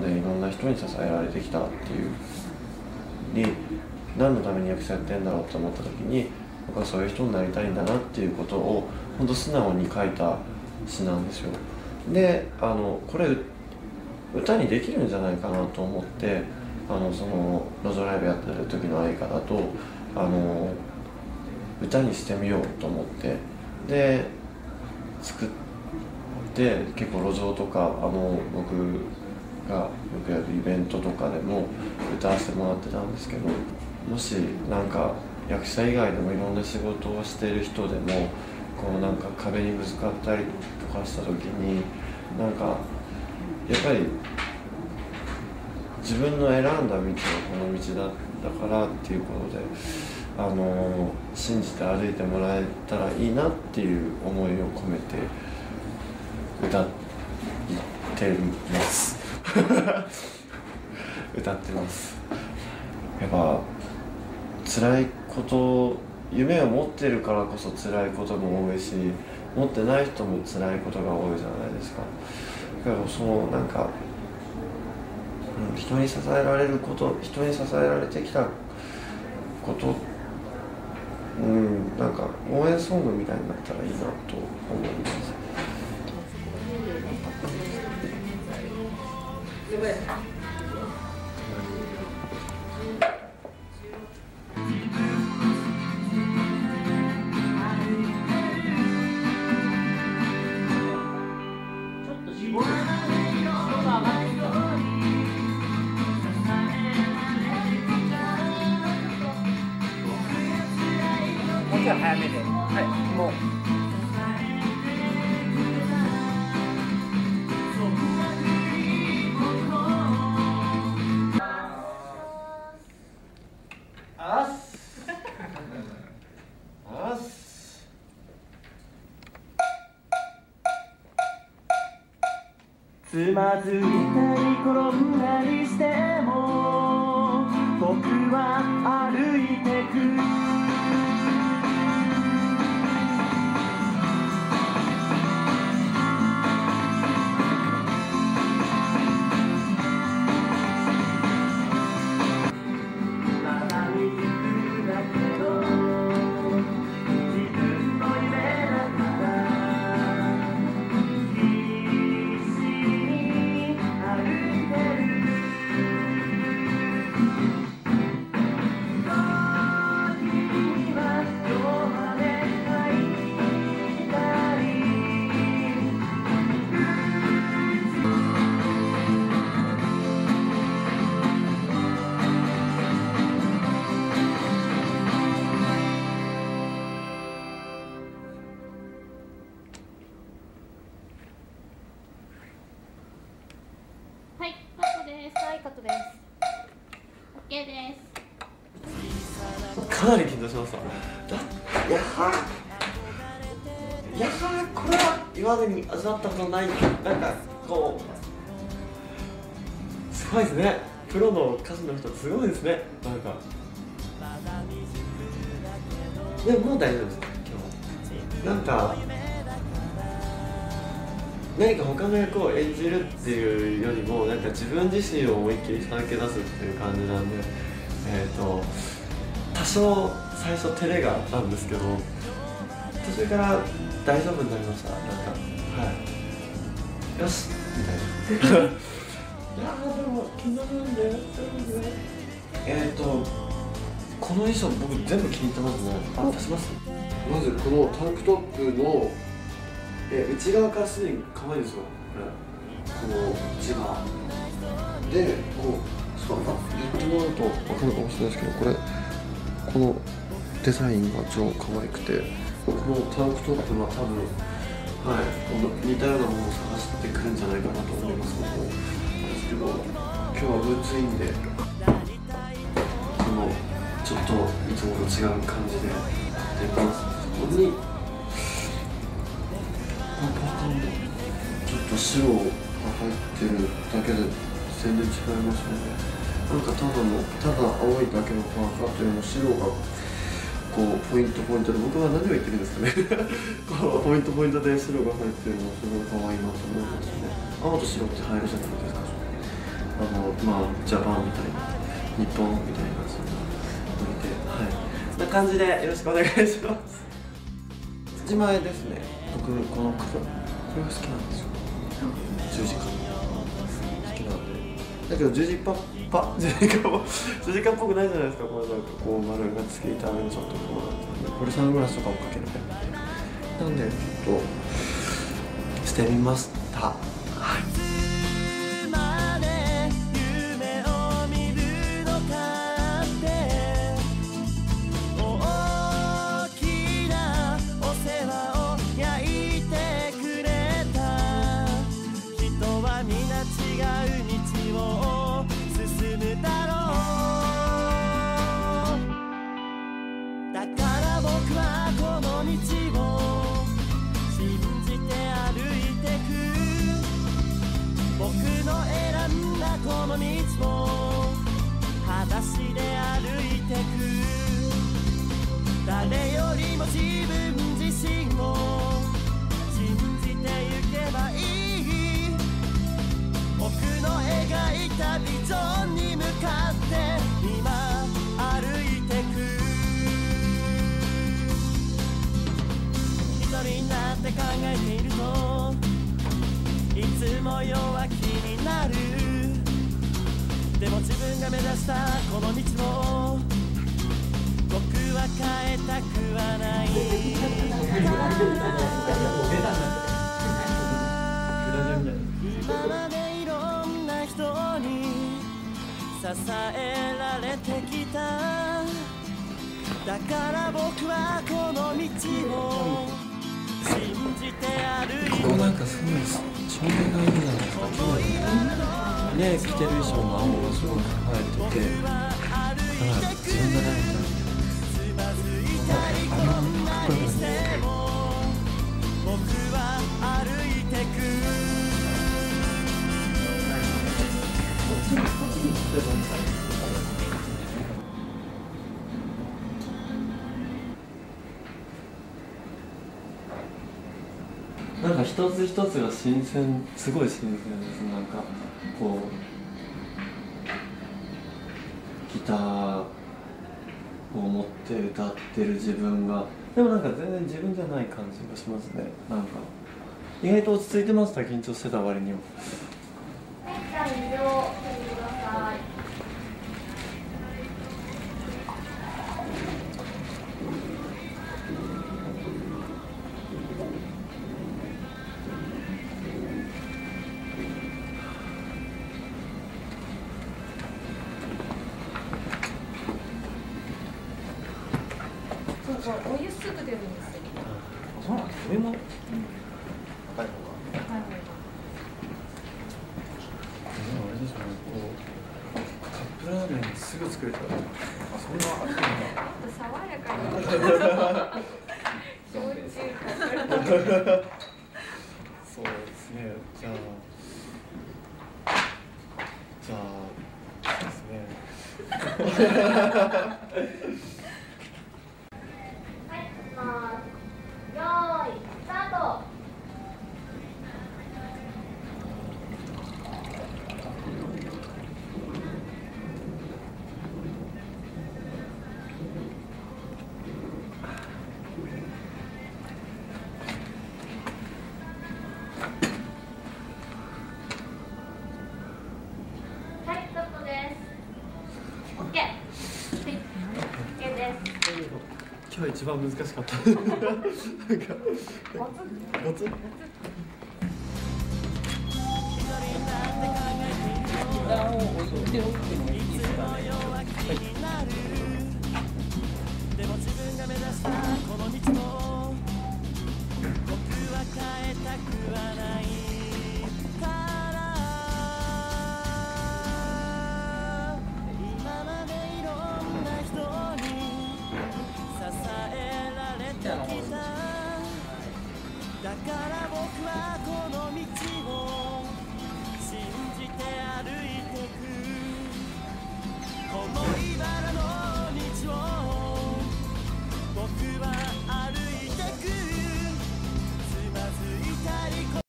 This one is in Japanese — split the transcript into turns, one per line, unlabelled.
でいろんな人に支えられてきたっていう。に何のために役者やってんだろうと思った時に僕はそういう人になりたいんだなっていうことを本当素直に書いた詩なんですよ。であのこれ歌にできるんじゃないかなと思ってあのその路上ライブやってる時の相方とあの歌にしてみようと思ってで作って結構路上とかあの僕がよくやるイベントとかでも歌わせてもらってたんですけどもしなんか役者以外でもいろんな仕事をしている人でもこうなんか壁にぶつかったりとかした時になんかやっぱり自分の選んだ道はこの道だったからっていうことであの信じて歩いてもらえたらいいなっていう思いを込めて歌ってます。歌ってます。やっぱ辛いこと夢を持ってるからこそ辛いことも多いし持ってない人も辛いことが多いじゃないですか。だからそのなんか、うん、人に支えられること人に支えられてきたことうんなんか応援ソングみたいになったらいいなと思います。
もう。ちょい早めではいもう
あっ。あっ。
つまずいたり転んだりしても僕は歩いてく
ットです。はい、カットです。オッケーです。
かなり緊張しましただやはいやはこれは今までに味わったことないなんかこうすごいですねプロの歌手の人すごいですねなんかでももう大丈夫です今日なんか何か他の役を演じるっていうよりもなんか自分自身を思いっきりさらけ出すっていう感じなんでえっ、と多少最初照れがあったんですけど途中から大丈夫になりました。なんかはい。よし。みたいな。いやーでも気になるんでそうですねえっ、とこの衣装僕全部気に入ってますね。あ足します？まずこのタンクトップのえ内側からすでに可愛いですよこれこの字が。でこうちょっと言ってもらうと分かるかもしれないですけどこれこのデザインが超可愛くてこのタンクトップは多分はいこの似たようなものを探してくるんじゃないかなと思いますけどですけど今日はブーツインでこのちょっといつもと違う感じでやってますちょっと白が入ってるだけで全然違いますよね。なんかただのただ青いだけのパーカーというよりも白がこうポイントポイントで僕は何を言ってるんですかね。こうポイントポイントで白が入ってるのすごい可愛いなと思いますね。青と白って入るじゃないですか。あのまあジャパンみたいな。日本みたいなそんな置いてはい。そんな感じでよろしくお願いします。自前ですね。僕このれが好きなんですよ。十字架。好きなんで。だけど十字架っぱ 十字架も十字架っぽくないじゃないですか。これなんかこう丸がつけた上にちょっとこう。なってるこれサングラスとかもかけるねな。んでちょっとしてみました。はい
ビジョンに向かって今歩いてく一人になって考えているといつも弱気になるでも自分が目指したこの道を僕は変えたくはない今までえられてきた。だから僕はこの道を信じて歩いて。
ここなんかすごい照明がいいじゃないですか綺麗ね着てる衣装も青がすごく映えてて。だから自分が一つ一つが新鮮すごい新鮮ですなんかこうギターを持って歌ってる自分が。でもなんか全然自分じゃない感じがしますね。なんか意外と落ち着いてました緊張してた割に
もそうそう、お湯すぐ出るんですよ。
そうなんです上もうん高い方が
はい
でもあれですよねこうカップラーメンすぐ作れたらあそんな熱いんだ
もっと爽やかに。焼酎か。
そうですね。じゃあ、じゃあ、そうですね。今日一番難しかった。なんか
ら